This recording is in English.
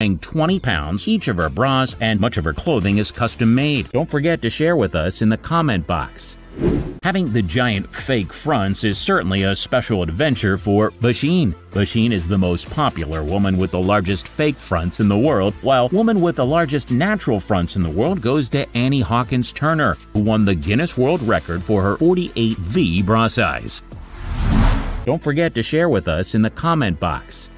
weighing 20 pounds. Each of her bras and much of her clothing is custom made. Don't forget to share with us in the comment box. Having the giant fake fronts is certainly a special adventure for Basheen. Basheen is the most popular woman with the largest fake fronts in the world, while woman with the largest natural fronts in the world goes to Annie Hawkins Turner, who won the Guinness World Record for her 48V bra size. Don't forget to share with us in the comment box.